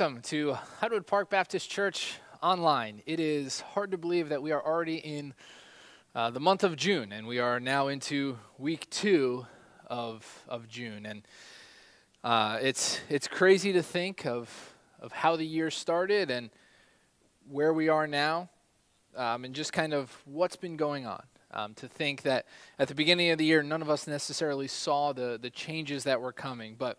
Welcome to Hydewood Park Baptist Church online. It is hard to believe that we are already in uh, the month of June, and we are now into week two of, of June. And uh, it's, it's crazy to think of, of how the year started and where we are now, um, and just kind of what's been going on. Um, to think that at the beginning of the year, none of us necessarily saw the, the changes that were coming, but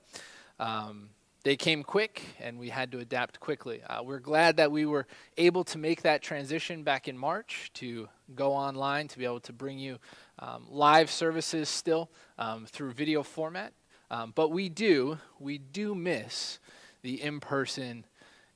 um, they came quick and we had to adapt quickly. Uh, we're glad that we were able to make that transition back in March to go online, to be able to bring you um, live services still um, through video format. Um, but we do, we do miss the in person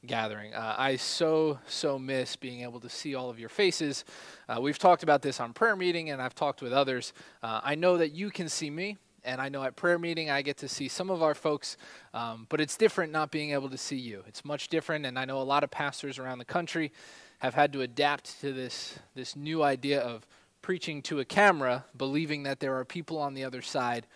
gathering. Uh, I so, so miss being able to see all of your faces. Uh, we've talked about this on prayer meeting and I've talked with others. Uh, I know that you can see me. And I know at prayer meeting I get to see some of our folks, um, but it's different not being able to see you. It's much different, and I know a lot of pastors around the country have had to adapt to this this new idea of preaching to a camera, believing that there are people on the other side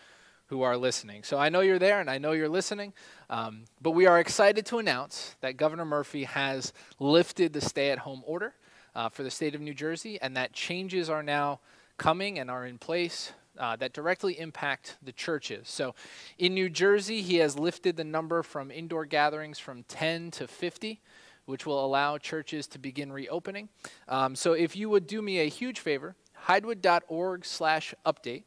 who are listening. So I know you're there, and I know you're listening. Um, but we are excited to announce that Governor Murphy has lifted the stay-at-home order uh, for the state of New Jersey, and that changes are now coming and are in place uh, that directly impact the churches. So in New Jersey, he has lifted the number from indoor gatherings from 10 to 50 which will allow churches to begin reopening. Um, so if you would do me a huge favor, hydewood.org slash update.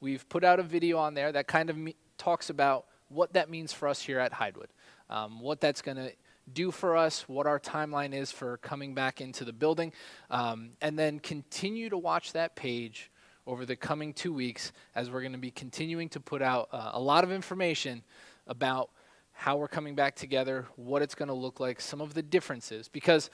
We've put out a video on there that kind of me- talks about what that means for us here at Hydewood, um, what that's going to do for us, what our timeline is for coming back into the building, um, and then continue to watch that page over the coming two weeks as we're going to be continuing to put out uh, a lot of information about how we're coming back together, what it's going to look like, some of the differences. Because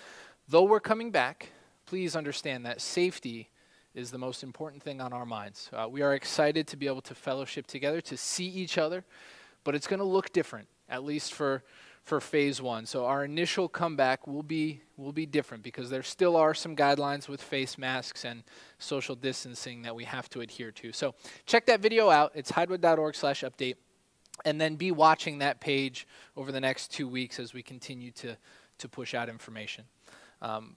though we're coming back, please understand that safety is the most important thing on our minds. Uh, we are excited to be able to fellowship together, to see each other, but it's going to look different, at least for for phase one. So our initial comeback will be will be different because there still are some guidelines with face masks and social distancing that we have to adhere to. So check that video out. It's hydewood.org/update, and then be watching that page over the next two weeks as we continue to to push out information. Um,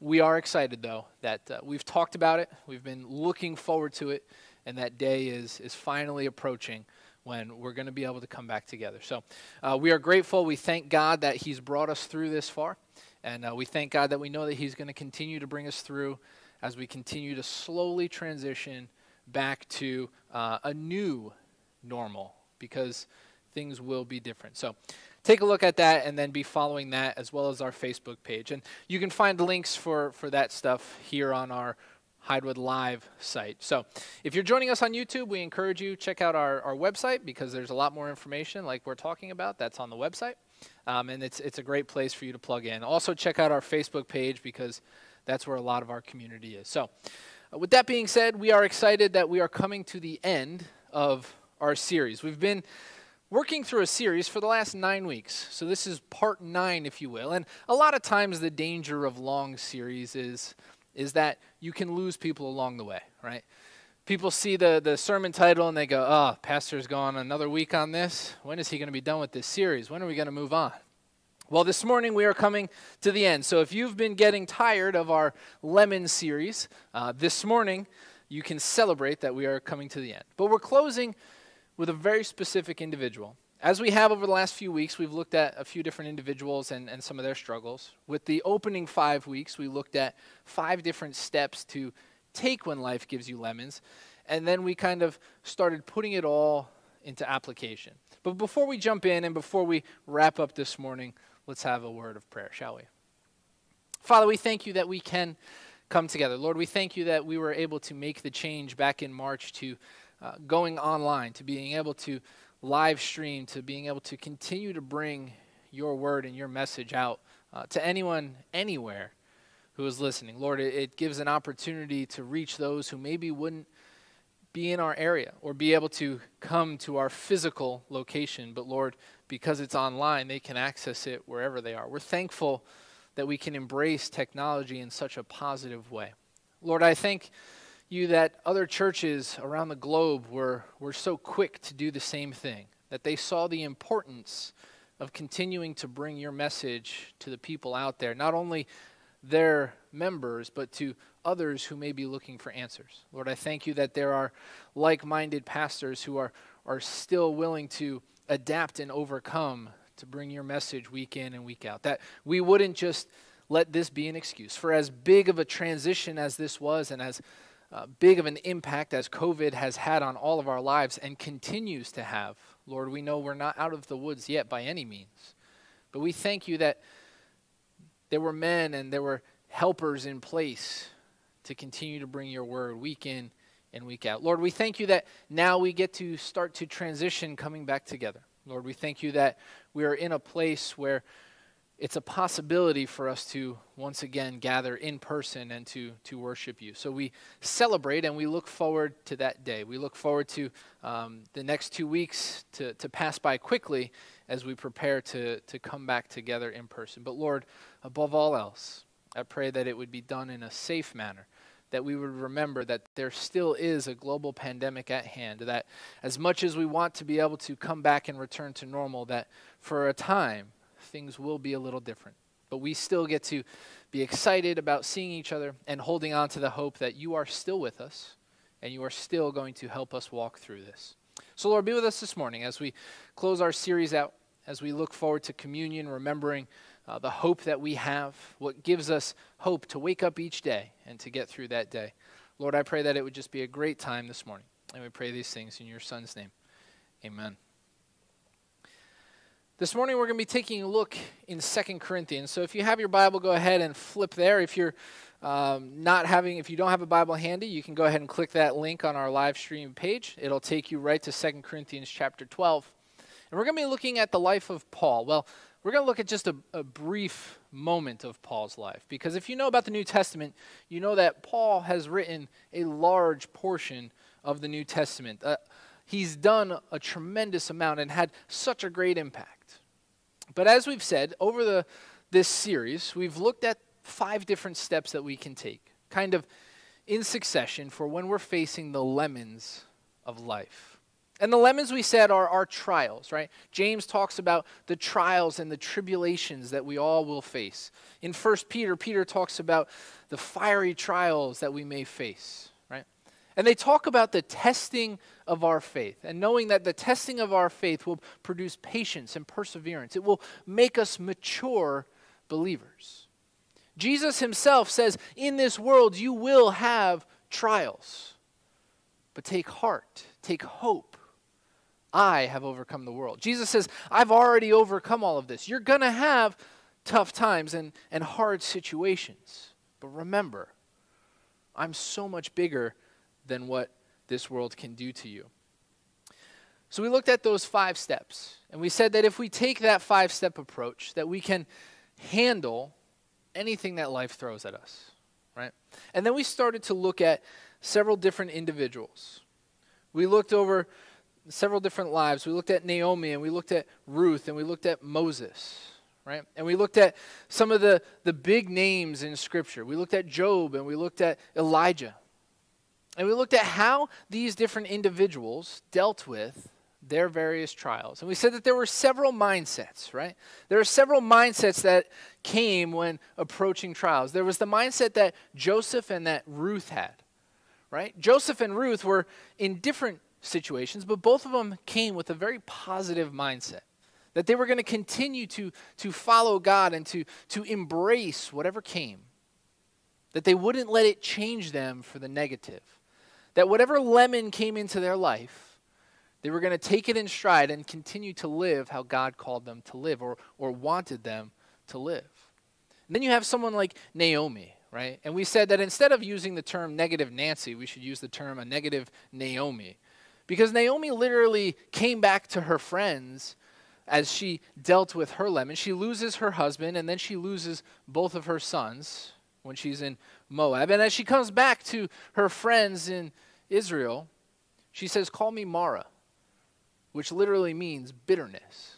we are excited though that uh, we've talked about it. We've been looking forward to it, and that day is is finally approaching when we're going to be able to come back together. So uh, we are grateful. We thank God that He's brought us through this far. And uh, we thank God that we know that He's going to continue to bring us through as we continue to slowly transition back to uh, a new normal because things will be different. So take a look at that and then be following that as well as our Facebook page. And you can find links for, for that stuff here on our Hydewood Live site. So if you're joining us on YouTube, we encourage you check out our, our website because there's a lot more information like we're talking about that's on the website. Um, and it's, it's a great place for you to plug in. Also check out our Facebook page because that's where a lot of our community is. So uh, with that being said, we are excited that we are coming to the end of our series. We've been working through a series for the last nine weeks. So this is part nine, if you will. And a lot of times the danger of long series is is that you can lose people along the way, right? People see the, the sermon title and they go, oh, Pastor's gone another week on this. When is he going to be done with this series? When are we going to move on? Well, this morning we are coming to the end. So if you've been getting tired of our Lemon series, uh, this morning you can celebrate that we are coming to the end. But we're closing with a very specific individual as we have over the last few weeks, we've looked at a few different individuals and, and some of their struggles. With the opening five weeks, we looked at five different steps to take when life gives you lemons. And then we kind of started putting it all into application. But before we jump in and before we wrap up this morning, let's have a word of prayer, shall we? Father, we thank you that we can come together. Lord, we thank you that we were able to make the change back in March to uh, going online, to being able to live stream to being able to continue to bring your word and your message out uh, to anyone, anywhere who is listening. Lord, it, it gives an opportunity to reach those who maybe wouldn't be in our area or be able to come to our physical location. But Lord, because it's online, they can access it wherever they are. We're thankful that we can embrace technology in such a positive way. Lord, I thank you that other churches around the globe were, were so quick to do the same thing, that they saw the importance of continuing to bring your message to the people out there, not only their members, but to others who may be looking for answers. Lord, I thank you that there are like minded pastors who are, are still willing to adapt and overcome to bring your message week in and week out. That we wouldn't just let this be an excuse. For as big of a transition as this was, and as uh, big of an impact as COVID has had on all of our lives and continues to have, Lord, we know we're not out of the woods yet by any means. But we thank you that there were men and there were helpers in place to continue to bring your word week in and week out. Lord, we thank you that now we get to start to transition coming back together. Lord, we thank you that we are in a place where it's a possibility for us to once again gather in person and to, to worship you. So we celebrate and we look forward to that day. We look forward to um, the next two weeks to, to pass by quickly as we prepare to, to come back together in person. But Lord, above all else, I pray that it would be done in a safe manner that we would remember that there still is a global pandemic at hand, that as much as we want to be able to come back and return to normal, that for a time things will be a little different. But we still get to be excited about seeing each other and holding on to the hope that you are still with us and you are still going to help us walk through this. So, Lord, be with us this morning as we close our series out, as we look forward to communion, remembering uh, the hope that we have, what gives us hope to wake up each day and to get through that day. Lord, I pray that it would just be a great time this morning. And we pray these things in your Son's name. Amen. This morning we're going to be taking a look in Second Corinthians. So if you have your Bible, go ahead and flip there. If you're um, not having, if you don't have a Bible handy, you can go ahead and click that link on our live stream page. It'll take you right to Second Corinthians chapter 12. And we're going to be looking at the life of Paul. Well, we're going to look at just a, a, brief moment of Paul's life. Because if you know about the New Testament, you know that Paul has written a large portion of the New Testament. Uh, he's done a tremendous amount and had such a great impact. But as we've said, over the, this series, we've looked at five different steps that we can take, kind of in succession, for when we're facing the lemons of life. And the lemons we said are our trials, right? James talks about the trials and the tribulations that we all will face. In 1 Peter, Peter talks about the fiery trials that we may face? And they talk about the testing of our faith and knowing that the testing of our faith will produce patience and perseverance. It will make us mature believers. Jesus himself says, In this world you will have trials, but take heart, take hope I have overcome the world. Jesus says, I've already overcome all of this. You're going to have tough times and, and hard situations. But remember, I'm so much bigger than what this world can do to you. So we looked at those five steps, and we said that if we take that five step approach, that we can handle anything that life throws at us, right? And then we started to look at several different individuals. We looked over several different lives. We looked at Naomi and we looked at Ruth and we looked at Moses, right? And we looked at some of the, the big names in Scripture. We looked at Job and we looked at Elijah. And we looked at how these different individuals dealt with their various trials. And we said that there were several mindsets, right? There are several mindsets that came when approaching trials. There was the mindset that Joseph and that Ruth had, right? Joseph and Ruth were in different situations, but both of them came with a very positive mindset that they were going to continue to, to follow God and to, to embrace whatever came, that they wouldn't let it change them for the negative, that whatever lemon came into their life, they were going to take it in stride and continue to live how God called them to live or, or wanted them to live. And then you have someone like Naomi, right? And we said that instead of using the term negative Nancy, we should use the term a negative Naomi because Naomi literally came back to her friends as she dealt with her lemon. She loses her husband and then she loses both of her sons when she's in Moab. And as she comes back to her friends in Israel, she says, Call me Mara, which literally means bitterness.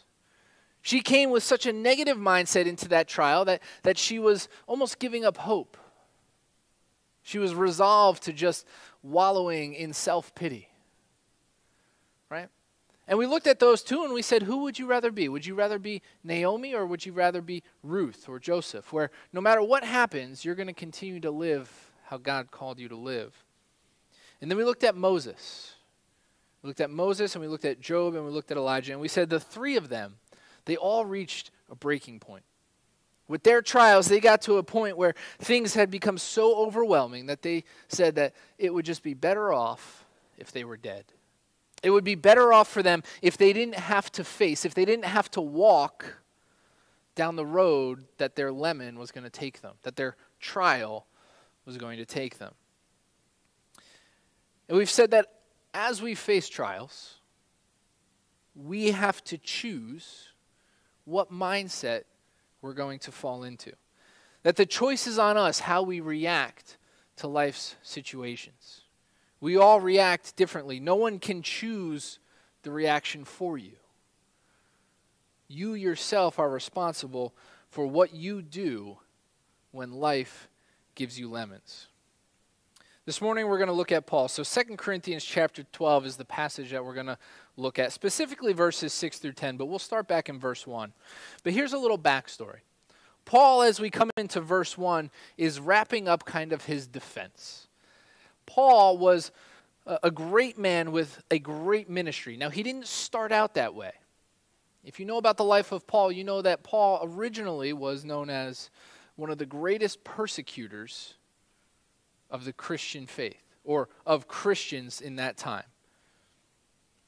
She came with such a negative mindset into that trial that, that she was almost giving up hope. She was resolved to just wallowing in self pity? And we looked at those two and we said, who would you rather be? Would you rather be Naomi or would you rather be Ruth or Joseph? Where no matter what happens, you're going to continue to live how God called you to live. And then we looked at Moses. We looked at Moses and we looked at Job and we looked at Elijah. And we said the three of them, they all reached a breaking point. With their trials, they got to a point where things had become so overwhelming that they said that it would just be better off if they were dead. It would be better off for them if they didn't have to face, if they didn't have to walk down the road that their lemon was going to take them, that their trial was going to take them. And we've said that as we face trials, we have to choose what mindset we're going to fall into. That the choice is on us how we react to life's situations. We all react differently. No one can choose the reaction for you. You yourself are responsible for what you do when life gives you lemons. This morning we're going to look at Paul. So 2 Corinthians chapter 12 is the passage that we're going to look at, specifically verses 6 through 10, but we'll start back in verse 1. But here's a little backstory. Paul, as we come into verse 1, is wrapping up kind of his defense. Paul was a great man with a great ministry. Now, he didn't start out that way. If you know about the life of Paul, you know that Paul originally was known as one of the greatest persecutors of the Christian faith or of Christians in that time.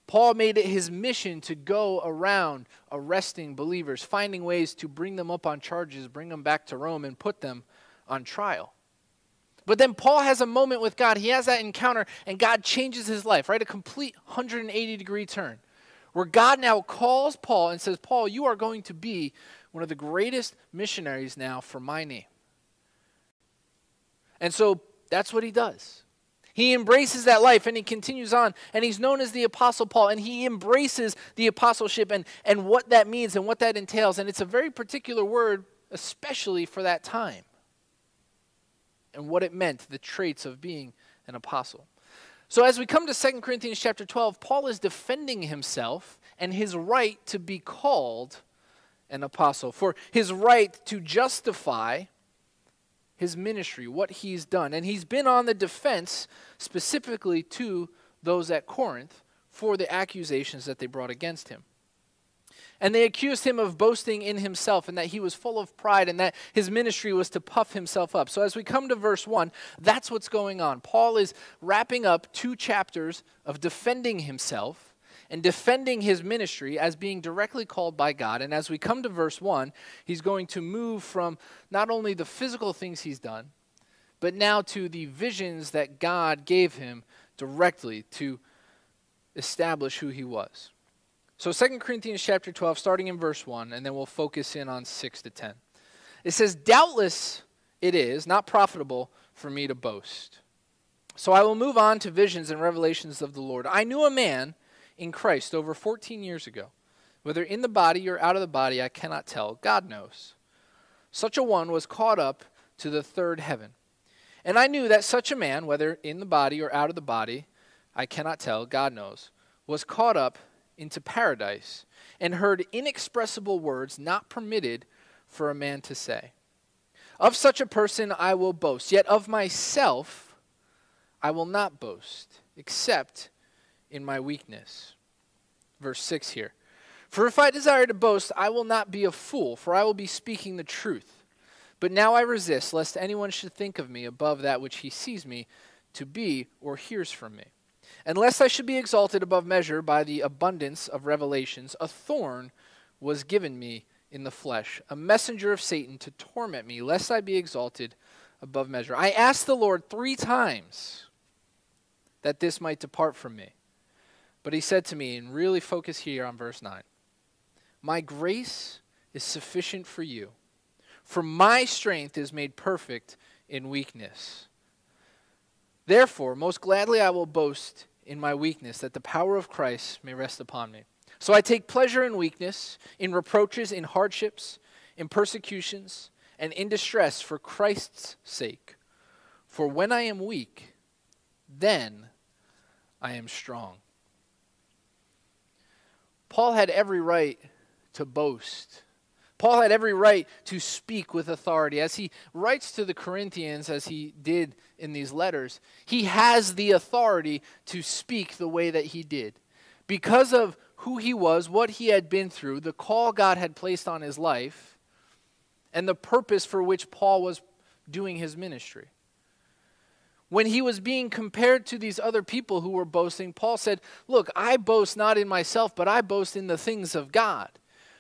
Paul made it his mission to go around arresting believers, finding ways to bring them up on charges, bring them back to Rome, and put them on trial. But then Paul has a moment with God. He has that encounter, and God changes his life, right? A complete 180 degree turn. Where God now calls Paul and says, Paul, you are going to be one of the greatest missionaries now for my name. And so that's what he does. He embraces that life and he continues on, and he's known as the Apostle Paul, and he embraces the apostleship and, and what that means and what that entails. And it's a very particular word, especially for that time, and what it meant, the traits of being an apostle. So as we come to 2 Corinthians chapter 12, Paul is defending himself and his right to be called an apostle, for his right to justify his ministry, what he's done. And he's been on the defense specifically to those at Corinth for the accusations that they brought against him. And they accused him of boasting in himself and that he was full of pride and that his ministry was to puff himself up. So, as we come to verse 1, that's what's going on. Paul is wrapping up two chapters of defending himself and defending his ministry as being directly called by God. And as we come to verse 1, he's going to move from not only the physical things he's done, but now to the visions that God gave him directly to establish who he was. So 2 Corinthians chapter 12 starting in verse 1 and then we'll focus in on 6 to 10. It says doubtless it is not profitable for me to boast. So I will move on to visions and revelations of the Lord. I knew a man in Christ over 14 years ago. Whether in the body or out of the body, I cannot tell. God knows. Such a one was caught up to the third heaven. And I knew that such a man, whether in the body or out of the body, I cannot tell, God knows, was caught up into paradise and heard inexpressible words not permitted for a man to say. Of such a person I will boast, yet of myself I will not boast, except in my weakness. Verse 6 here. For if I desire to boast, I will not be a fool, for I will be speaking the truth. But now I resist, lest anyone should think of me above that which he sees me to be or hears from me. And lest I should be exalted above measure by the abundance of revelations, a thorn was given me in the flesh, a messenger of Satan to torment me, lest I be exalted above measure. I asked the Lord three times that this might depart from me. But he said to me, and really focus here on verse 9 My grace is sufficient for you, for my strength is made perfect in weakness. Therefore, most gladly I will boast in my weakness, that the power of Christ may rest upon me. So I take pleasure in weakness, in reproaches, in hardships, in persecutions, and in distress for Christ's sake. For when I am weak, then I am strong. Paul had every right to boast. Paul had every right to speak with authority. As he writes to the Corinthians, as he did in these letters, he has the authority to speak the way that he did. Because of who he was, what he had been through, the call God had placed on his life, and the purpose for which Paul was doing his ministry. When he was being compared to these other people who were boasting, Paul said, Look, I boast not in myself, but I boast in the things of God.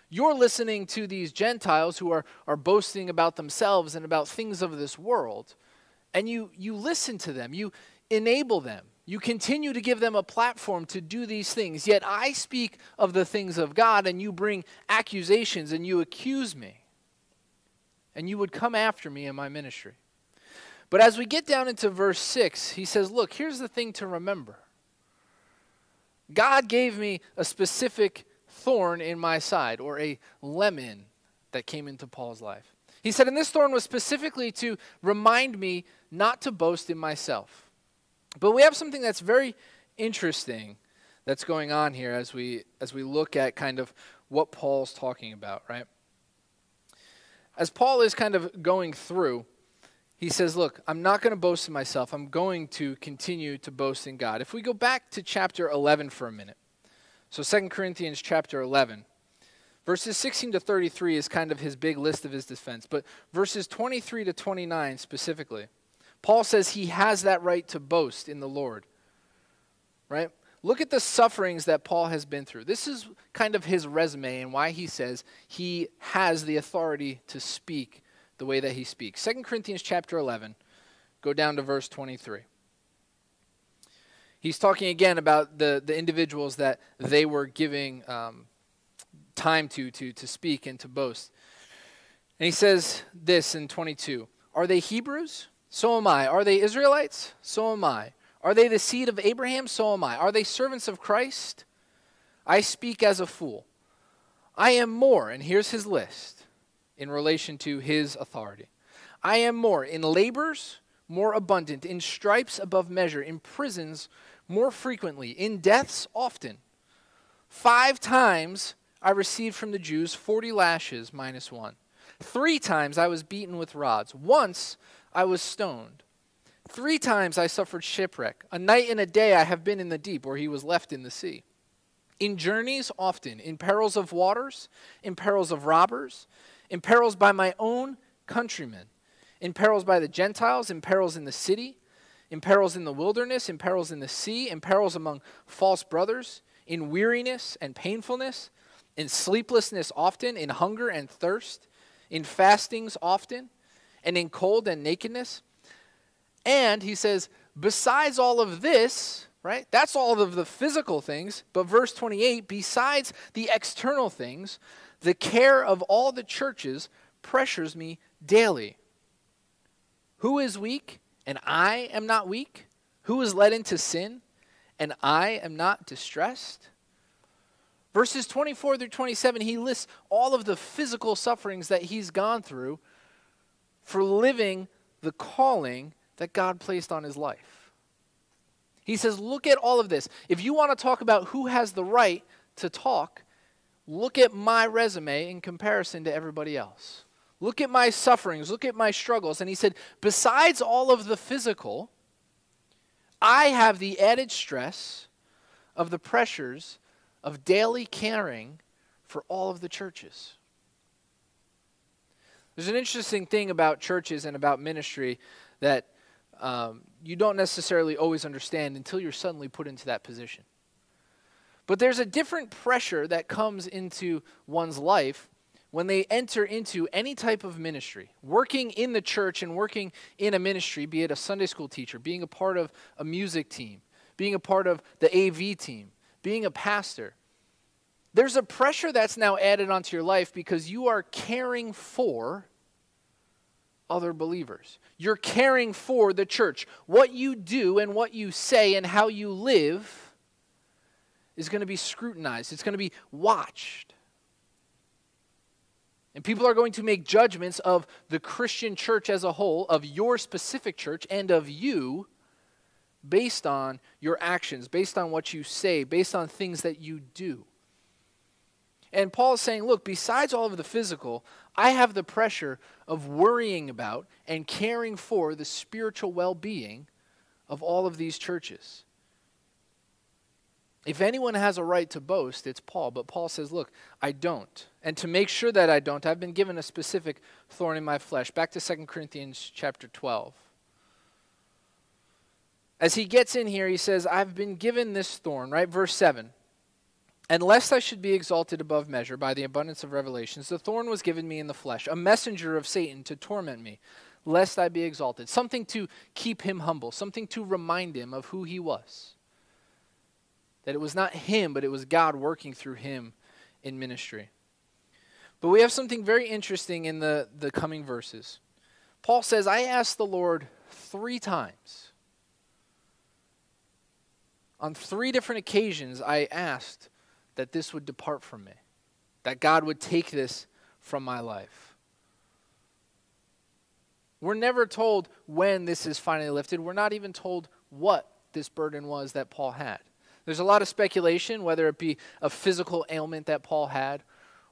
You're listening to these Gentiles who are, are boasting about themselves and about things of this world, and you, you listen to them, you enable them, you continue to give them a platform to do these things. Yet I speak of the things of God, and you bring accusations and you accuse me, and you would come after me in my ministry. But as we get down into verse 6, he says, Look, here's the thing to remember God gave me a specific thorn in my side, or a lemon that came into Paul's life. He said, And this thorn was specifically to remind me not to boast in myself. But we have something that's very interesting that's going on here as we as we look at kind of what Paul's talking about, right? As Paul is kind of going through he says, Look, I'm not going to boast in myself. I'm going to continue to boast in God. If we go back to chapter 11 for a minute, so 2 Corinthians chapter 11, verses 16 to 33 is kind of his big list of his defense, but verses 23 to 29 specifically, Paul says he has that right to boast in the Lord. Right? Look at the sufferings that Paul has been through. This is kind of his resume and why he says he has the authority to speak the way that he speaks. 2 Corinthians chapter 11, go down to verse 23. He's talking again about the, the individuals that they were giving um, time to, to, to speak and to boast. And he says this in 22 Are they Hebrews? So am I. Are they Israelites? So am I. Are they the seed of Abraham? So am I. Are they servants of Christ? I speak as a fool. I am more, and here's his list in relation to his authority. I am more in labors, more abundant, in stripes above measure, in prisons more frequently, in deaths often. Five times I received from the Jews 40 lashes minus one. Three times I was beaten with rods. Once I was stoned. Three times I suffered shipwreck. A night and a day I have been in the deep, where he was left in the sea. In journeys often, in perils of waters, in perils of robbers, in perils by my own countrymen, in perils by the Gentiles, in perils in the city, in perils in the wilderness, in perils in the sea, in perils among false brothers, in weariness and painfulness, in sleeplessness often, in hunger and thirst, in fastings often, and in cold and nakedness. And he says, besides all of this, right? That's all of the physical things. But verse 28, besides the external things, the care of all the churches pressures me daily. Who is weak and I am not weak? Who is led into sin and I am not distressed? Verses 24 through 27, he lists all of the physical sufferings that he's gone through for living the calling that God placed on his life. He says, Look at all of this. If you want to talk about who has the right to talk, Look at my resume in comparison to everybody else. Look at my sufferings. Look at my struggles. And he said, besides all of the physical, I have the added stress of the pressures of daily caring for all of the churches. There's an interesting thing about churches and about ministry that um, you don't necessarily always understand until you're suddenly put into that position. But there's a different pressure that comes into one's life when they enter into any type of ministry. Working in the church and working in a ministry, be it a Sunday school teacher, being a part of a music team, being a part of the AV team, being a pastor. There's a pressure that's now added onto your life because you are caring for other believers. You're caring for the church. What you do and what you say and how you live is going to be scrutinized, it's going to be watched. And people are going to make judgments of the Christian church as a whole, of your specific church, and of you based on your actions, based on what you say, based on things that you do. And Paul is saying, look, besides all of the physical, I have the pressure of worrying about and caring for the spiritual well being of all of these churches. If anyone has a right to boast, it's Paul. But Paul says, Look, I don't. And to make sure that I don't, I've been given a specific thorn in my flesh. Back to 2 Corinthians chapter 12. As he gets in here, he says, I've been given this thorn, right? Verse 7. And lest I should be exalted above measure by the abundance of revelations, the thorn was given me in the flesh, a messenger of Satan to torment me, lest I be exalted. Something to keep him humble, something to remind him of who he was. That it was not him, but it was God working through him in ministry. But we have something very interesting in the, the coming verses. Paul says, I asked the Lord three times. On three different occasions, I asked that this would depart from me, that God would take this from my life. We're never told when this is finally lifted. We're not even told what this burden was that Paul had. There's a lot of speculation, whether it be a physical ailment that Paul had,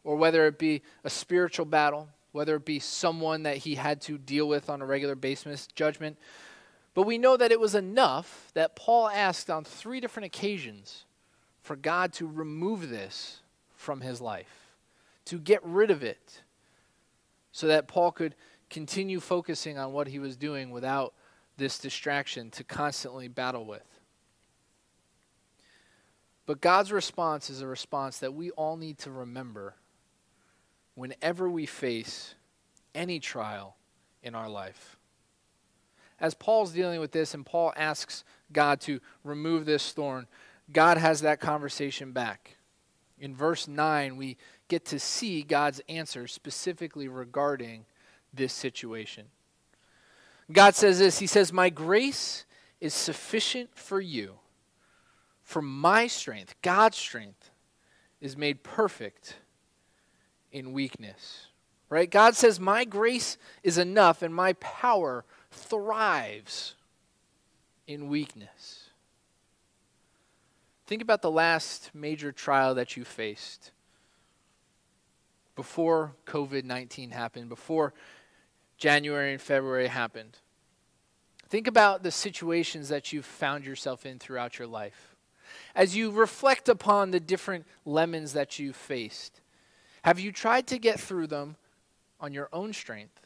or whether it be a spiritual battle, whether it be someone that he had to deal with on a regular basis, judgment. But we know that it was enough that Paul asked on three different occasions for God to remove this from his life, to get rid of it, so that Paul could continue focusing on what he was doing without this distraction to constantly battle with. But God's response is a response that we all need to remember whenever we face any trial in our life. As Paul's dealing with this, and Paul asks God to remove this thorn, God has that conversation back. In verse 9, we get to see God's answer specifically regarding this situation. God says this He says, My grace is sufficient for you, for my strength, God's strength, is made perfect in weakness. Right? God says, My grace is enough, and my power thrives in weakness. Think about the last major trial that you faced before COVID 19 happened, before January and February happened. Think about the situations that you've found yourself in throughout your life. As you reflect upon the different lemons that you've faced, have you tried to get through them on your own strength?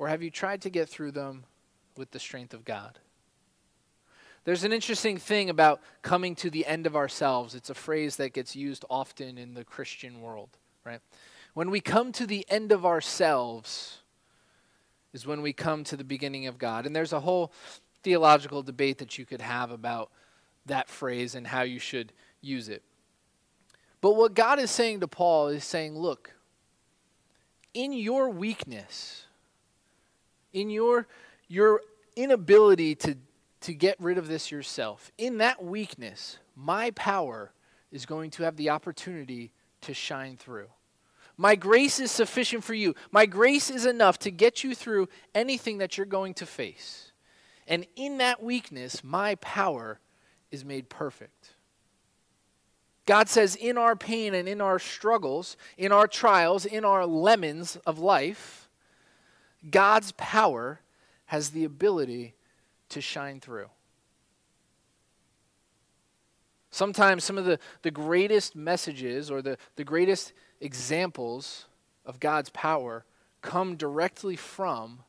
Or have you tried to get through them with the strength of God? There's an interesting thing about coming to the end of ourselves. It's a phrase that gets used often in the Christian world, right? When we come to the end of ourselves is when we come to the beginning of God. And there's a whole theological debate that you could have about that phrase and how you should use it. But what God is saying to Paul is saying, look, in your weakness, in your your inability to to get rid of this yourself. In that weakness, my power is going to have the opportunity to shine through. My grace is sufficient for you. My grace is enough to get you through anything that you're going to face. And in that weakness, my power is made perfect. God says, in our pain and in our struggles, in our trials, in our lemons of life, God's power has the ability to shine through. Sometimes some of the, the greatest messages or the, the greatest examples of God's power come directly from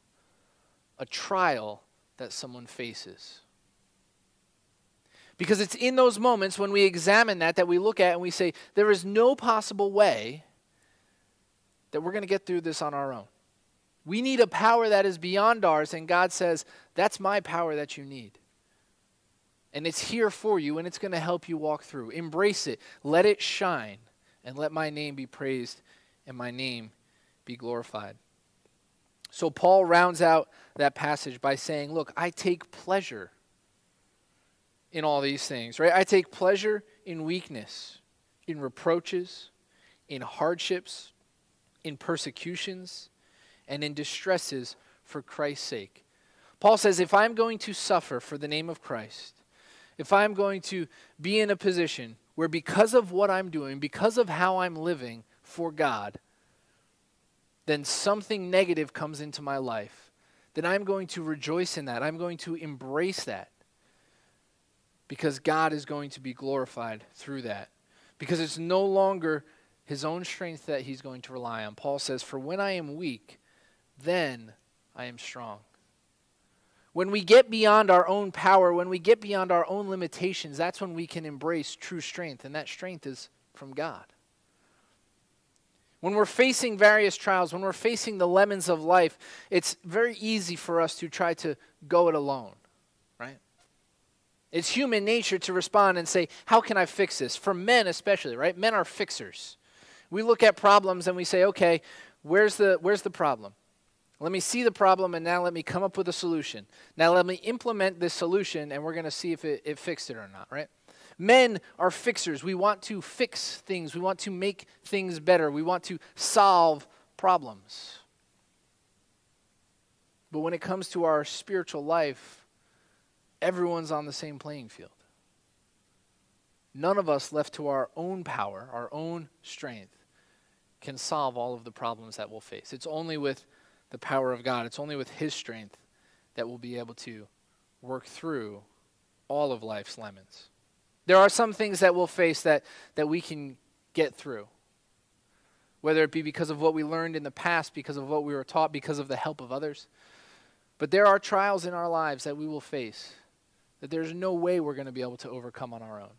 a trial that someone faces. Because it's in those moments when we examine that that we look at and we say, there is no possible way that we're going to get through this on our own. We need a power that is beyond ours, and God says, That's my power that you need. And it's here for you, and it's going to help you walk through. Embrace it, let it shine, and let my name be praised and my name be glorified. So Paul rounds out that passage by saying, Look, I take pleasure in all these things, right? I take pleasure in weakness, in reproaches, in hardships, in persecutions and in distresses for Christ's sake. Paul says, if I'm going to suffer for the name of Christ, if I'm going to be in a position where because of what I'm doing, because of how I'm living for God, then something negative comes into my life, then I'm going to rejoice in that. I'm going to embrace that because God is going to be glorified through that. Because it's no longer his own strength that he's going to rely on. Paul says, For when I am weak, then I am strong. When we get beyond our own power, when we get beyond our own limitations, that's when we can embrace true strength, and that strength is from God. When we're facing various trials, when we're facing the lemons of life, it's very easy for us to try to go it alone, right? It's human nature to respond and say, How can I fix this? For men, especially, right? Men are fixers. We look at problems and we say, Okay, where's the, where's the problem? Let me see the problem and now let me come up with a solution. Now let me implement this solution and we're going to see if it, it fixed it or not, right? Men are fixers. We want to fix things. We want to make things better. We want to solve problems. But when it comes to our spiritual life, everyone's on the same playing field. None of us left to our own power, our own strength, can solve all of the problems that we'll face. It's only with the power of God. It's only with His strength that we'll be able to work through all of life's lemons. There are some things that we'll face that, that we can get through, whether it be because of what we learned in the past, because of what we were taught, because of the help of others. But there are trials in our lives that we will face that there's no way we're going to be able to overcome on our own.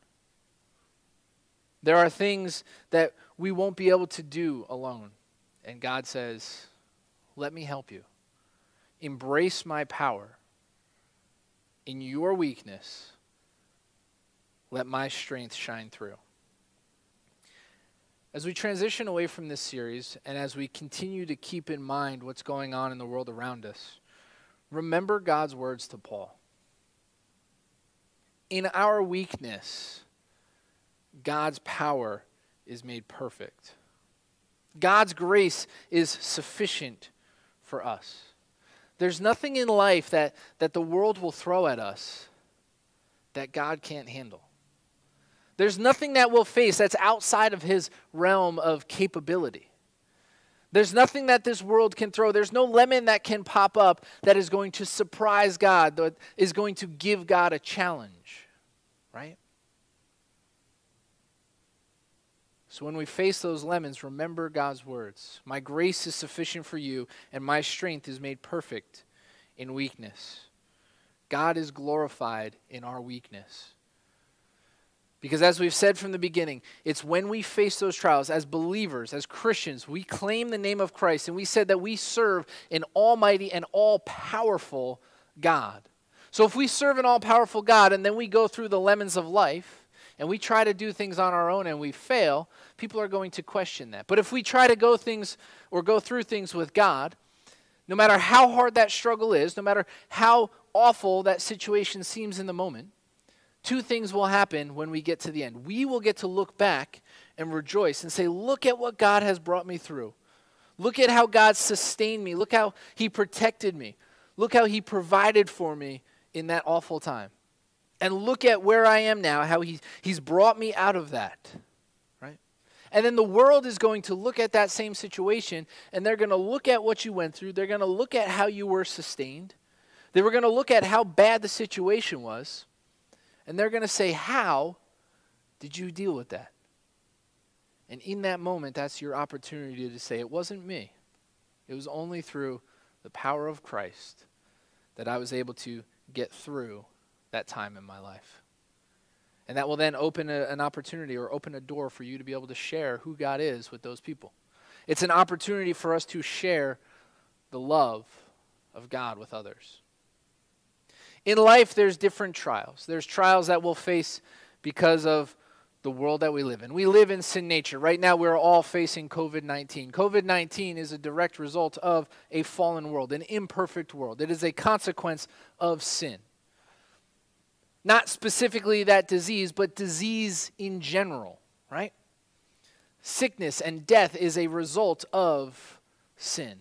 There are things that we won't be able to do alone. And God says, let me help you. Embrace my power. In your weakness, let my strength shine through. As we transition away from this series and as we continue to keep in mind what's going on in the world around us, remember God's words to Paul. In our weakness, God's power is made perfect. God's grace is sufficient for us. There's nothing in life that, that the world will throw at us that God can't handle. There's nothing that we'll face that's outside of his realm of capability. There's nothing that this world can throw. There's no lemon that can pop up that is going to surprise God, that is going to give God a challenge, right? So when we face those lemons, remember God's words My grace is sufficient for you, and my strength is made perfect in weakness. God is glorified in our weakness. Because as we've said from the beginning, it's when we face those trials as believers, as Christians, we claim the name of Christ and we said that we serve an almighty and all powerful God. So if we serve an all powerful God and then we go through the lemons of life, and we try to do things on our own and we fail, people are going to question that. But if we try to go things or go through things with God, no matter how hard that struggle is, no matter how awful that situation seems in the moment, two things will happen when we get to the end. We will get to look back and rejoice and say, Look at what God has brought me through. Look at how God sustained me. Look how He protected me. Look how He provided for me in that awful time and look at where I am now, how he, he's brought me out of that. Right? And then the world is going to look at that same situation and they're going to look at what you went through. They're going to look at how you were sustained. They were going to look at how bad the situation was. And they're going to say, How did you deal with that? And in that moment, that's your opportunity to say, It wasn't me. It was only through the power of Christ that I was able to get through that time in my life. And that will then open a, an opportunity or open a door for you to be able to share who God is with those people. It's an opportunity for us to share the love of God with others. In life, there's different trials. There's trials that we'll face because of the world that we live in. We live in sin nature. Right now, we're all facing COVID 19. COVID 19 is a direct result of a fallen world, an imperfect world. It is a consequence of sin. Not specifically that disease, but disease in general, right? Sickness and death is a result of sin.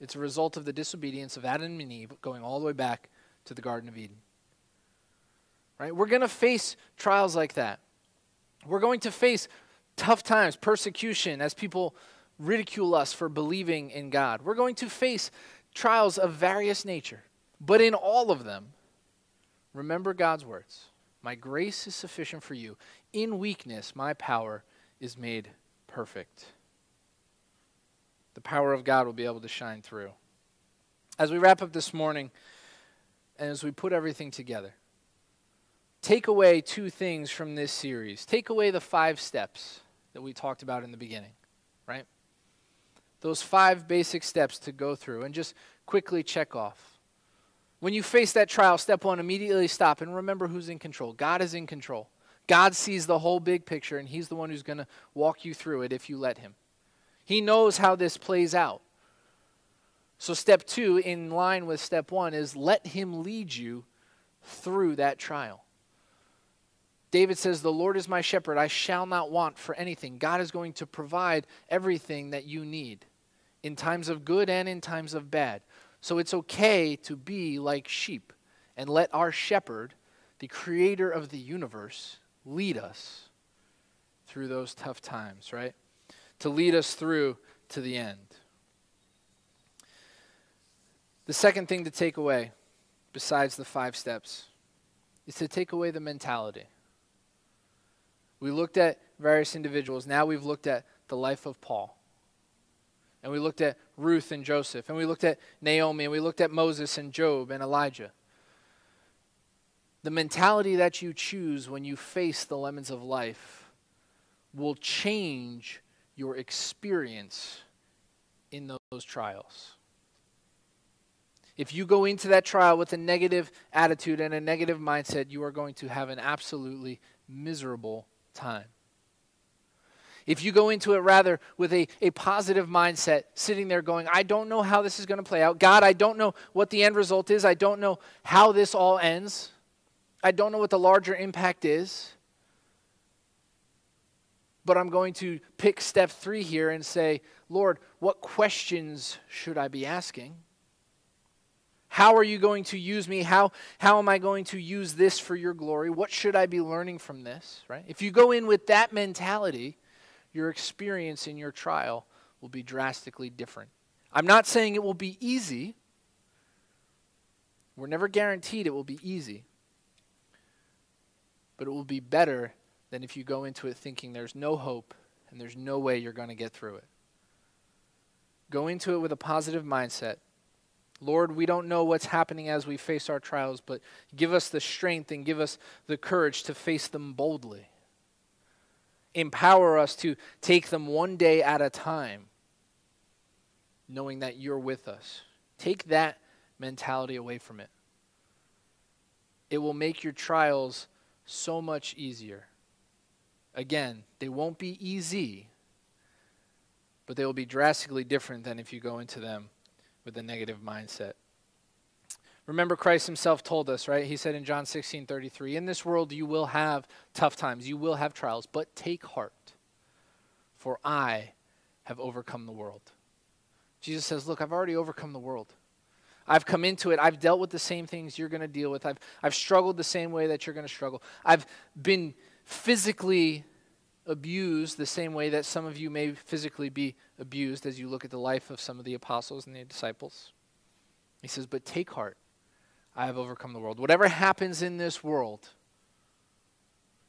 It's a result of the disobedience of Adam and Eve going all the way back to the Garden of Eden. Right? We're going to face trials like that. We're going to face tough times, persecution, as people ridicule us for believing in God. We're going to face trials of various nature. But in all of them, remember God's words My grace is sufficient for you. In weakness, my power is made perfect. The power of God will be able to shine through. As we wrap up this morning, and as we put everything together, take away two things from this series. Take away the five steps that we talked about in the beginning, right? Those five basic steps to go through and just quickly check off. When you face that trial, step one, immediately stop and remember who's in control. God is in control. God sees the whole big picture, and He's the one who's going to walk you through it if you let Him. He knows how this plays out. So, step two, in line with step one, is let Him lead you through that trial. David says, The Lord is my shepherd, I shall not want for anything. God is going to provide everything that you need in times of good and in times of bad. So it's okay to be like sheep and let our shepherd, the creator of the universe, lead us through those tough times, right? To lead us through to the end. The second thing to take away, besides the five steps, is to take away the mentality. We looked at various individuals. Now we've looked at the life of Paul. And we looked at Ruth and Joseph. And we looked at Naomi. And we looked at Moses and Job and Elijah. The mentality that you choose when you face the lemons of life will change your experience in those trials. If you go into that trial with a negative attitude and a negative mindset, you are going to have an absolutely miserable time. If you go into it rather with a, a positive mindset, sitting there going, I don't know how this is going to play out. God, I don't know what the end result is. I don't know how this all ends. I don't know what the larger impact is. But I'm going to pick step three here and say, Lord, what questions should I be asking? How are you going to use me? How, how am I going to use this for your glory? What should I be learning from this? Right? If you go in with that mentality, your experience in your trial will be drastically different. I'm not saying it will be easy. We're never guaranteed it will be easy. But it will be better than if you go into it thinking there's no hope and there's no way you're going to get through it. Go into it with a positive mindset Lord, we don't know what's happening as we face our trials, but give us the strength and give us the courage to face them boldly. Empower us to take them one day at a time, knowing that you're with us. Take that mentality away from it. It will make your trials so much easier. Again, they won't be easy, but they will be drastically different than if you go into them with a negative mindset. Remember, Christ himself told us, right? He said in John 16 33, In this world you will have tough times, you will have trials, but take heart, for I have overcome the world. Jesus says, Look, I've already overcome the world. I've come into it. I've dealt with the same things you're going to deal with. I've, I've struggled the same way that you're going to struggle. I've been physically abused the same way that some of you may physically be abused as you look at the life of some of the apostles and the disciples. He says, But take heart, I have overcome the world. Whatever happens in this world,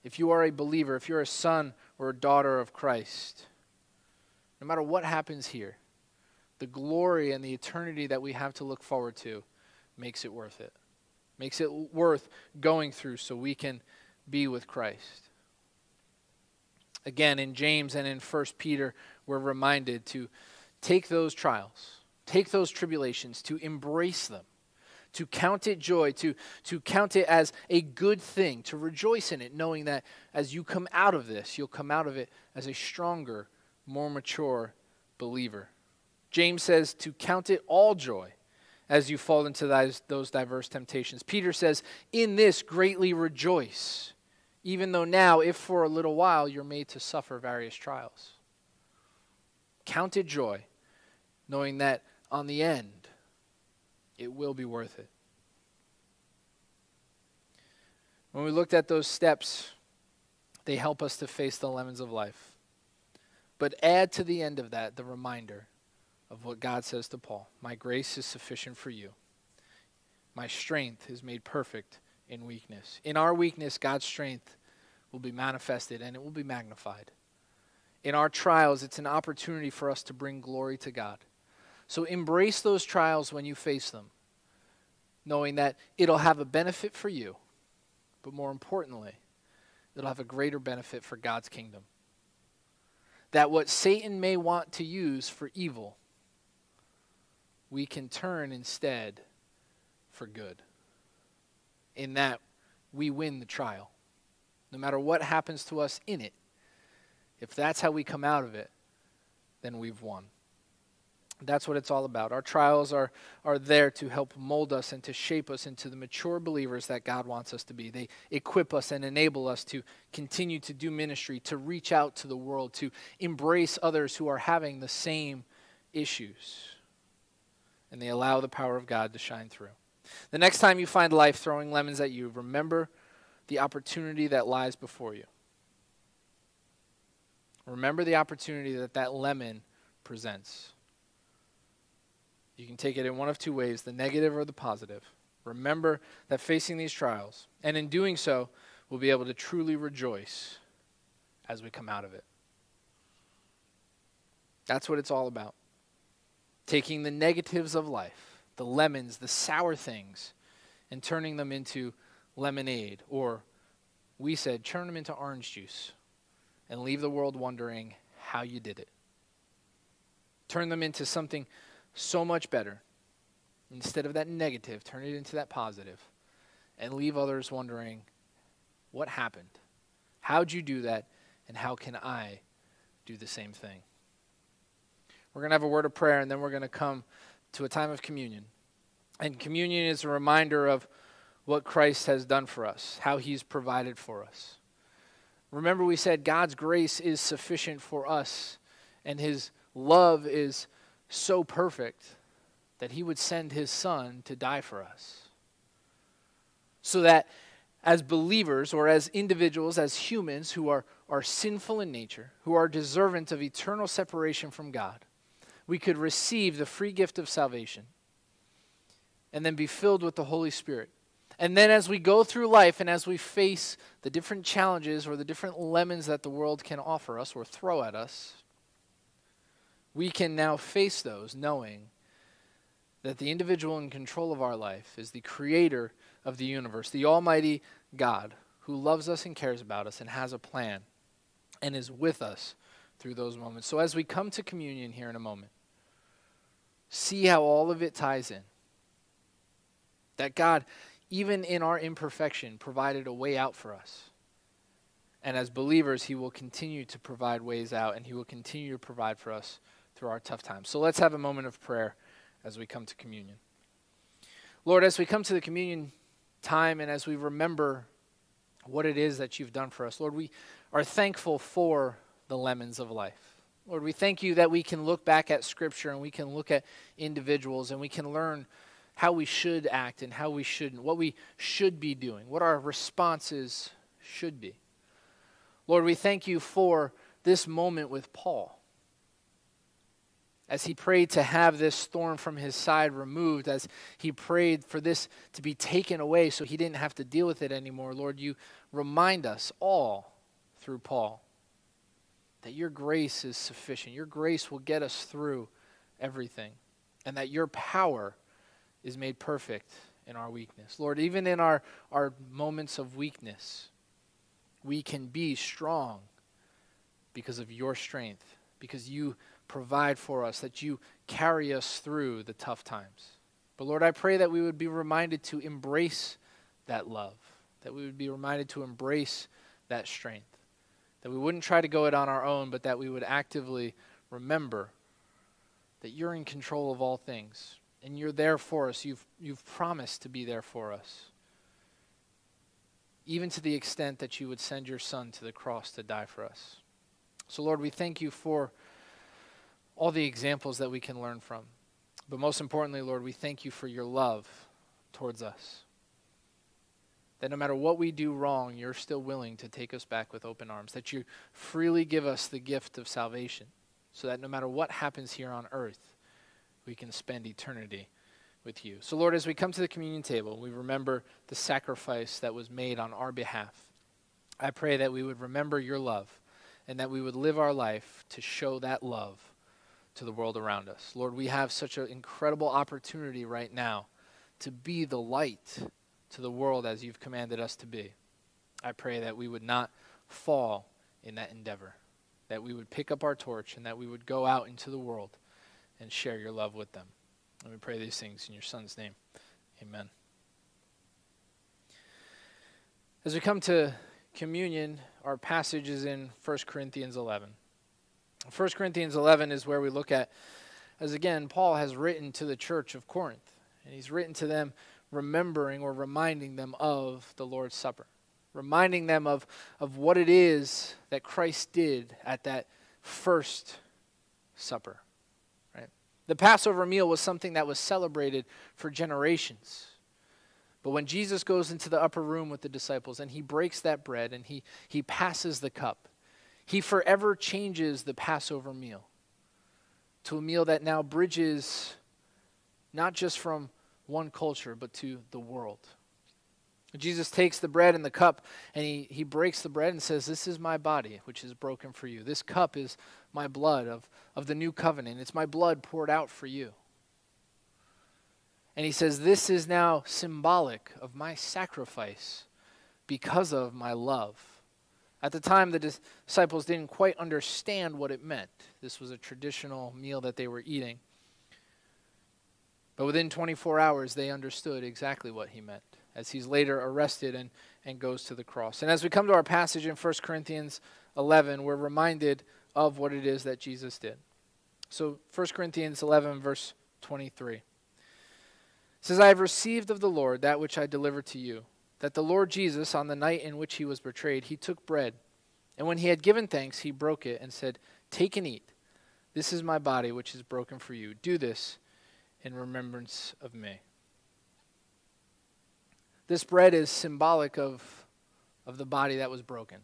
if you are a believer, if you're a son or a daughter of Christ, no matter what happens here, the glory and the eternity that we have to look forward to makes it worth it. Makes it worth going through so we can be with Christ. Again, in James and in 1 Peter, we're reminded to take those trials, take those tribulations, to embrace them, to count it joy, to, to count it as a good thing, to rejoice in it, knowing that as you come out of this, you'll come out of it as a stronger, more mature believer. James says to count it all joy as you fall into those, those diverse temptations. Peter says, In this greatly rejoice even though now, if for a little while, you're made to suffer various trials. Count it joy, knowing that on the end, it will be worth it. When we looked at those steps They help us to face the lemons of life. But add to the end of that the reminder of what God says to Paul My grace is sufficient for you. My strength is made perfect in weakness. In our weakness, God's strength will be manifested and it will be magnified. In our trials, it's an opportunity for us to bring glory to God. So embrace those trials when you face them, knowing that it'll have a benefit for you, but more importantly, it'll have a greater benefit for God's kingdom. That what Satan may want to use for evil, we can turn instead for good. In that, we win the trial. No matter what happens to us in it, if that's how we come out of it, then we've won. That's what it's all about. Our trials are, are there to help mold us and to shape us into the mature believers that God wants us to be. They equip us and enable us to continue to do ministry, to reach out to the world, to embrace others who are having the same issues. And they allow the power of God to shine through. The next time you find life throwing lemons at you, remember the opportunity that lies before you. Remember the opportunity that that lemon presents. You can take it in one of two ways the negative or the positive. Remember that facing these trials, and in doing so, we'll be able to truly rejoice as we come out of it. That's what it's all about. Taking the negatives of life, the lemons, the sour things, and turning them into lemonade, or we said, turn them into orange juice and leave the world wondering how you did it. Turn them into something so much better. Instead of that negative, turn it into that positive and leave others wondering what happened? How'd you do that? And how can I do the same thing? We're going to have a word of prayer and then we're going to come to a time of communion. And communion is a reminder of what Christ has done for us, how he's provided for us. Remember, we said God's grace is sufficient for us, and his love is so perfect that he would send his son to die for us. So that as believers or as individuals, as humans who are, are sinful in nature, who are deserving of eternal separation from God, we could receive the free gift of salvation and then be filled with the Holy Spirit. And then as we go through life and as we face the different challenges or the different lemons that the world can offer us or throw at us, we can now face those knowing that the individual in control of our life is the creator of the universe, the Almighty God who loves us and cares about us and has a plan and is with us through those moments. So, as we come to communion here in a moment, see how all of it ties in. That God, even in our imperfection, provided a way out for us. And as believers, He will continue to provide ways out and He will continue to provide for us through our tough times. So let's have a moment of prayer as we come to communion. Lord, as we come to the communion time and as we remember what it is that you've done for us, Lord, we are thankful for the lemons of life. Lord, we thank you that we can look back at Scripture and we can look at individuals and we can learn how we should act and how we shouldn't, what we should be doing, what our responses should be. Lord, we thank you for this moment with Paul as he prayed to have this thorn from his side removed, as he prayed for this to be taken away so he didn't have to deal with it anymore, Lord, you remind us all through Paul that your grace is sufficient. Your grace will get us through everything, and that your power is made perfect in our weakness. Lord, even in our, our moments of weakness, we can be strong because of your strength, because you provide for us, that you carry us through the tough times. But Lord, I pray that we would be reminded to embrace that love, that we would be reminded to embrace that strength, that we wouldn't try to go it on our own, but that we would actively remember that you're in control of all things and you're there for us. You've, you've promised to be there for us, even to the extent that you would send your son to the cross to die for us. So, Lord, we thank you for all the examples that we can learn from. But most importantly, Lord, we thank you for your love towards us. That no matter what we do wrong, you're still willing to take us back with open arms. That you freely give us the gift of salvation. So that no matter what happens here on earth, we can spend eternity with you. So, Lord, as we come to the communion table, we remember the sacrifice that was made on our behalf. I pray that we would remember your love and that we would live our life to show that love to the world around us. Lord, we have such an incredible opportunity right now to be the light to the world as you've commanded us to be. I pray that we would not fall in that endeavor, that we would pick up our torch and that we would go out into the world and share your love with them. And we pray these things in your Son's name. Amen. As we come to communion, our passage is in 1 Corinthians 11. 1 Corinthians 11 is where we look at, as again, Paul has written to the church of Corinth. And he's written to them remembering or reminding them of the Lord's Supper, reminding them of, of what it is that Christ did at that first supper. Right? The Passover meal was something that was celebrated for generations. But when Jesus goes into the upper room with the disciples and he breaks that bread and he, he passes the cup, he forever changes the Passover meal to a meal that now bridges not just from one culture, but to the world. Jesus takes the bread and the cup and he, he breaks the bread and says, This is my body, which is broken for you. This cup is my blood of, of the new covenant. It's my blood poured out for you. And he says, This is now symbolic of my sacrifice because of my love. At the time, the disciples didn't quite understand what it meant. This was a traditional meal that they were eating. But within 24 hours, they understood exactly what he meant as he's later arrested and, and goes to the cross. And as we come to our passage in 1 Corinthians 11, we're reminded of what it is that Jesus did. So 1 Corinthians 11, verse 23 says, I have received of the Lord that which I delivered to you, that the Lord Jesus, on the night in which he was betrayed, he took bread, and when he had given thanks, he broke it and said, Take and eat. This is my body, which is broken for you. Do this in remembrance of me. This bread is symbolic of, of the body that was broken.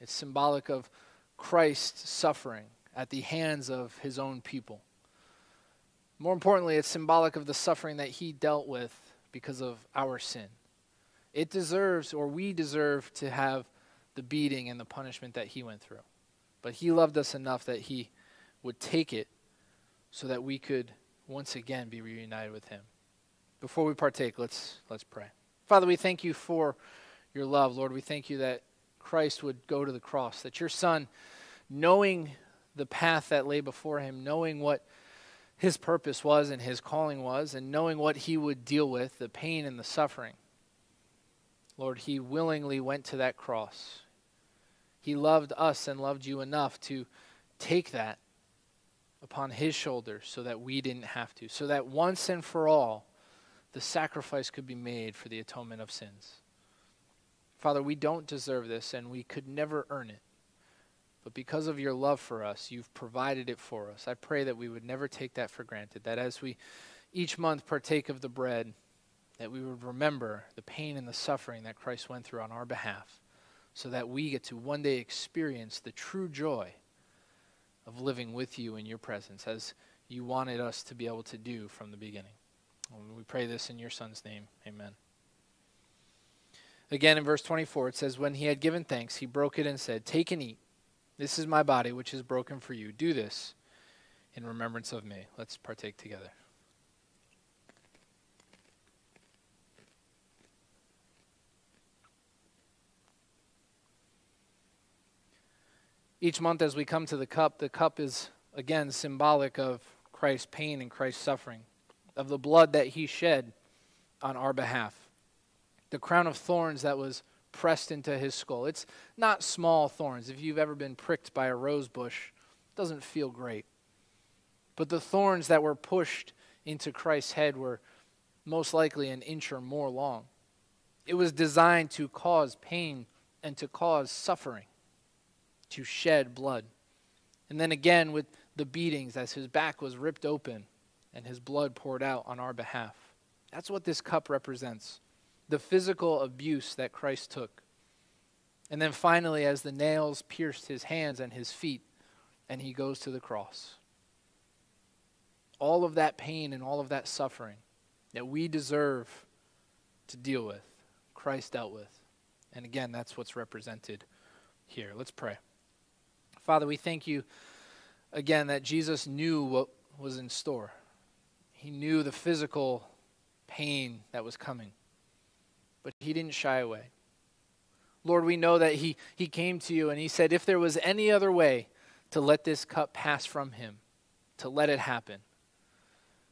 It's symbolic of Christ's suffering at the hands of his own people. More importantly, it's symbolic of the suffering that he dealt with because of our sin. It deserves, or we deserve, to have the beating and the punishment that he went through. But he loved us enough that he would take it so that we could once again be reunited with him. Before we partake, let's let's pray. Father, we thank you for your love, Lord. We thank you that Christ would go to the cross, that your son knowing the path that lay before him, knowing what his purpose was and his calling was, and knowing what he would deal with, the pain and the suffering. Lord, he willingly went to that cross. He loved us and loved you enough to take that upon his shoulders so that we didn't have to, so that once and for all, the sacrifice could be made for the atonement of sins. Father, we don't deserve this and we could never earn it. But because of your love for us, you've provided it for us. I pray that we would never take that for granted, that as we each month partake of the bread, that we would remember the pain and the suffering that Christ went through on our behalf, so that we get to one day experience the true joy of living with you in your presence as you wanted us to be able to do from the beginning. We pray this in your Son's name. Amen. Again, in verse 24, it says, When he had given thanks, he broke it and said, Take and eat. This is my body, which is broken for you. Do this in remembrance of me. Let's partake together. Each month, as we come to the cup, the cup is again symbolic of Christ's pain and Christ's suffering, of the blood that he shed on our behalf, the crown of thorns that was pressed into his skull. It's not small thorns. If you've ever been pricked by a rose bush, it doesn't feel great. But the thorns that were pushed into Christ's head were most likely an inch or more long. It was designed to cause pain and to cause suffering to shed blood. And then again with the beatings as his back was ripped open and his blood poured out on our behalf. That's what this cup represents. the physical abuse that Christ took. And then finally, as the nails pierced his hands and his feet, and he goes to the cross. All of that pain and all of that suffering that we deserve to deal with, Christ dealt with. And again, that's what's represented here. Let's pray. Father, we thank you again that Jesus knew what was in store. He knew the physical pain that was coming, but he didn't shy away. Lord, we know that he, he came to you and he said, if there was any other way to let this cup pass from him, to let it happen.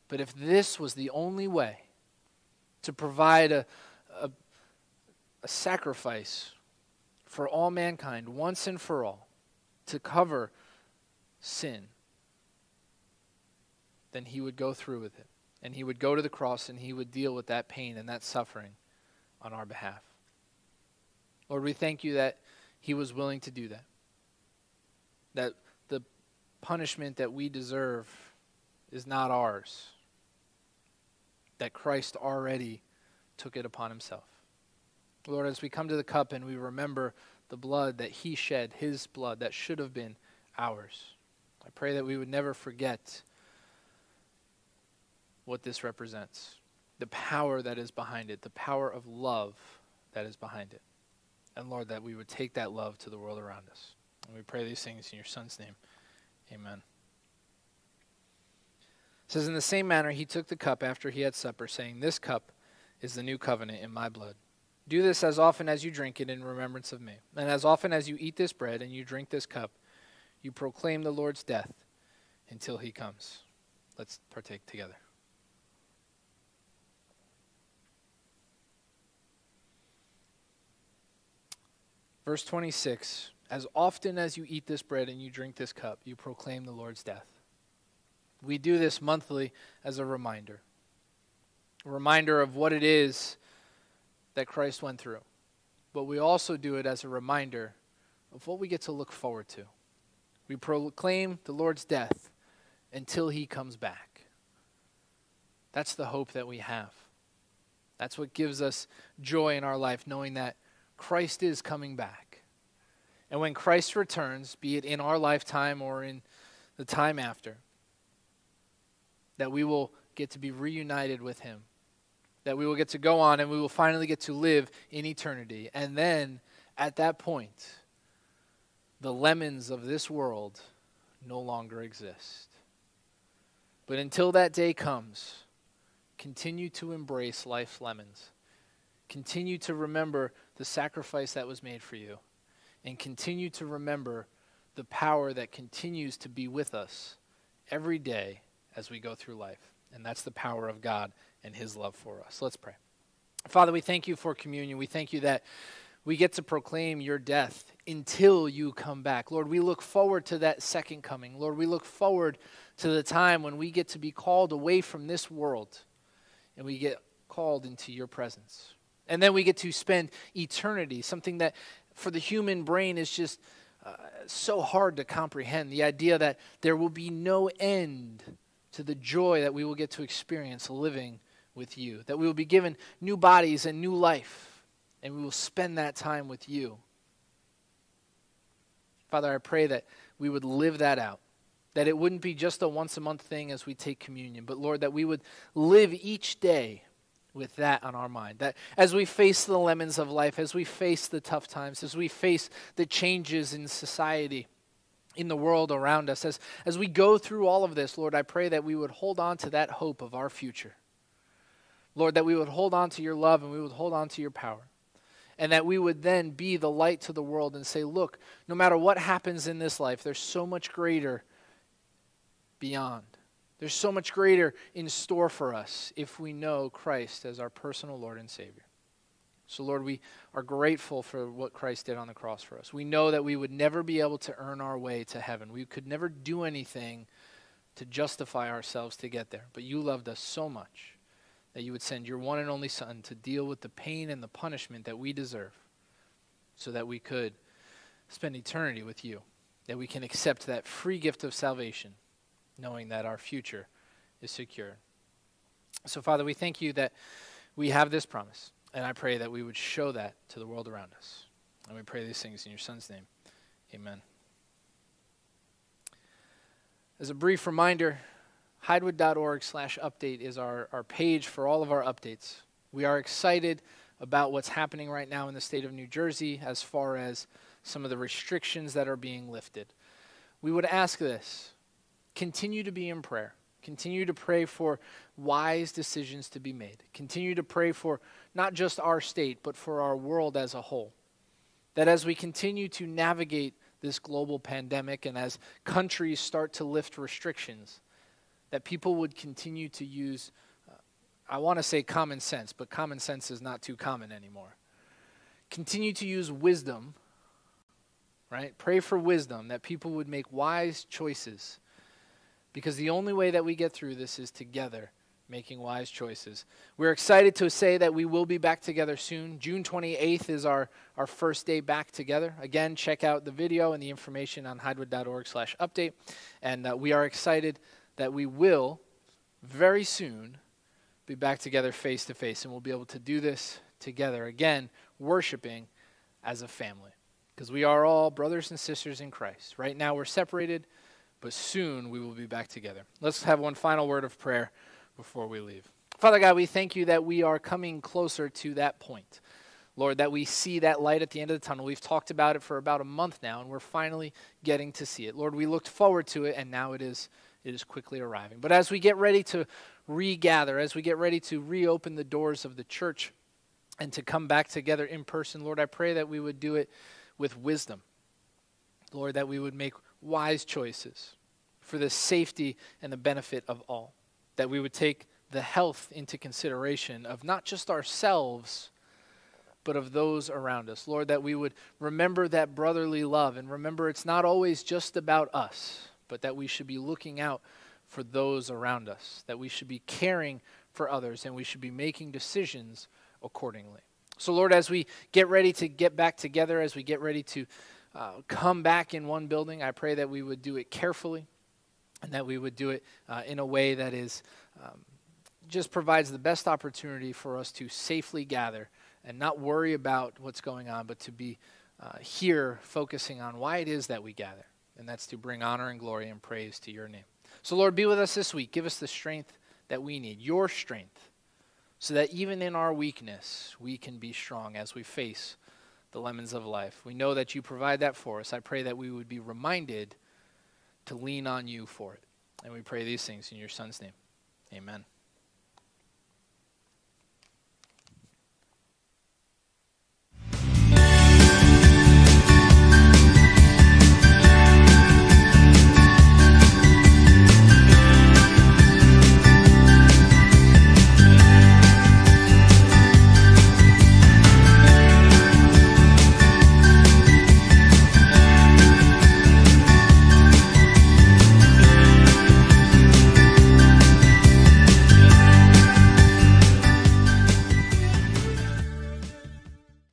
But if this was the only way to provide a, a, a sacrifice for all mankind once and for all, to cover sin, then he would go through with it. And he would go to the cross and he would deal with that pain and that suffering on our behalf. Lord, we thank you that he was willing to do that. That the punishment that we deserve is not ours. That Christ already took it upon himself. Lord, as we come to the cup and we remember the blood that he shed, his blood that should have been ours, I pray that we would never forget what this represents the power that is behind it, the power of love that is behind it. And Lord, that we would take that love to the world around us. And we pray these things in your Son's name. Amen. It says, In the same manner, he took the cup after he had supper, saying, This cup is the new covenant in my blood. Do this as often as you drink it in remembrance of me. And as often as you eat this bread and you drink this cup, you proclaim the Lord's death until he comes. Let's partake together. Verse 26 As often as you eat this bread and you drink this cup, you proclaim the Lord's death. We do this monthly as a reminder a reminder of what it is that Christ went through. But we also do it as a reminder of what we get to look forward to. We proclaim the Lord's death until he comes back. That's the hope that we have. That's what gives us joy in our life, knowing that Christ is coming back. And when Christ returns, be it in our lifetime or in the time after, that we will get to be reunited with him. That we will get to go on and we will finally get to live in eternity. And then at that point, the lemons of this world no longer exist. But until that day comes, continue to embrace life's lemons. Continue to remember the sacrifice that was made for you. And continue to remember the power that continues to be with us every day as we go through life. And that's the power of God and His love for us. Let's pray. Father, we thank you for communion. We thank you that we get to proclaim your death until you come back. Lord, we look forward to that second coming. Lord, we look forward to the time when we get to be called away from this world and we get called into your presence. And then we get to spend eternity, something that for the human brain is just uh, so hard to comprehend. The idea that there will be no end to the joy that we will get to experience living with you, that we will be given new bodies and new life, and we will spend that time with you. Father, I pray that we would live that out. That it wouldn't be just a once a month thing as we take communion, but Lord, that we would live each day with that on our mind. That as we face the lemons of life, as we face the tough times, as we face the changes in society, in the world around us, as, as we go through all of this, Lord, I pray that we would hold on to that hope of our future. Lord, that we would hold on to your love and we would hold on to your power. And that we would then be the light to the world and say, look, no matter what happens in this life, there's so much greater beyond. There's so much greater in store for us if we know Christ as our personal Lord and Savior. So, Lord, we are grateful for what Christ did on the cross for us. We know that we would never be able to earn our way to heaven. We could never do anything to justify ourselves to get there. But you loved us so much that you would send your one and only Son to deal with the pain and the punishment that we deserve so that we could spend eternity with you, that we can accept that free gift of salvation knowing that our future is secure. So, Father, we thank you that we have this promise. And I pray that we would show that to the world around us. And we pray these things in your Son's name. Amen. As a brief reminder, hydewood.org slash update is our, our page for all of our updates. We are excited about what's happening right now in the state of New Jersey as far as some of the restrictions that are being lifted. We would ask this continue to be in prayer. Continue to pray for wise decisions to be made. Continue to pray for not just our state, but for our world as a whole. That as we continue to navigate this global pandemic and as countries start to lift restrictions, that people would continue to use, uh, I want to say common sense, but common sense is not too common anymore. Continue to use wisdom, right? Pray for wisdom, that people would make wise choices because the only way that we get through this is together making wise choices. We're excited to say that we will be back together soon. June 28th is our, our first day back together. Again, check out the video and the information on hydewood.org slash update. And uh, we are excited that we will very soon be back together face to face. And we'll be able to do this together again, worshiping as a family. Because we are all brothers and sisters in Christ. Right now we're separated but soon we will be back together. Let's have one final word of prayer before we leave. Father God, we thank you that we are coming closer to that point. Lord, that we see that light at the end of the tunnel. We've talked about it for about a month now, and we're finally getting to see it. Lord, we looked forward to it, and now it is, it is quickly arriving. But as we get ready to regather, as we get ready to reopen the doors of the church and to come back together in person, Lord, I pray that we would do it with wisdom. Lord, that we would make wise choices for the safety and the benefit of all. That we would take the health into consideration of not just ourselves, but of those around us. Lord, that we would remember that brotherly love and remember it's not always just about us, but that we should be looking out for those around us, that we should be caring for others, and we should be making decisions accordingly. So, Lord, as we get ready to get back together, as we get ready to uh, come back in one building. I pray that we would do it carefully and that we would do it uh, in a way that is um, just provides the best opportunity for us to safely gather and not worry about what's going on, but to be uh, here focusing on why it is that we gather. And that's to bring honor and glory and praise to your name. So, Lord, be with us this week. Give us the strength that we need, your strength, so that even in our weakness, we can be strong as we face the lemons of life. We know that you provide that for us. I pray that we would be reminded to lean on you for it. And we pray these things in your Son's name. Amen.